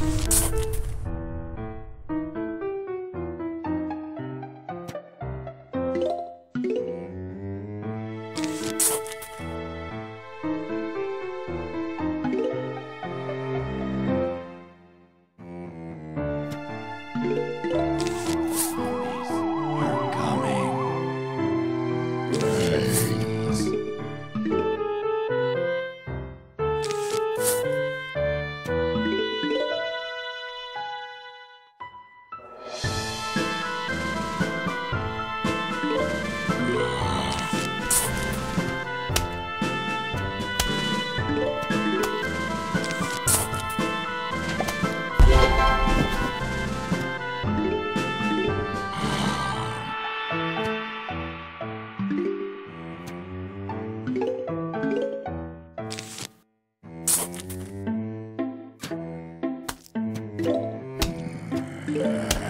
Hey. Yeah.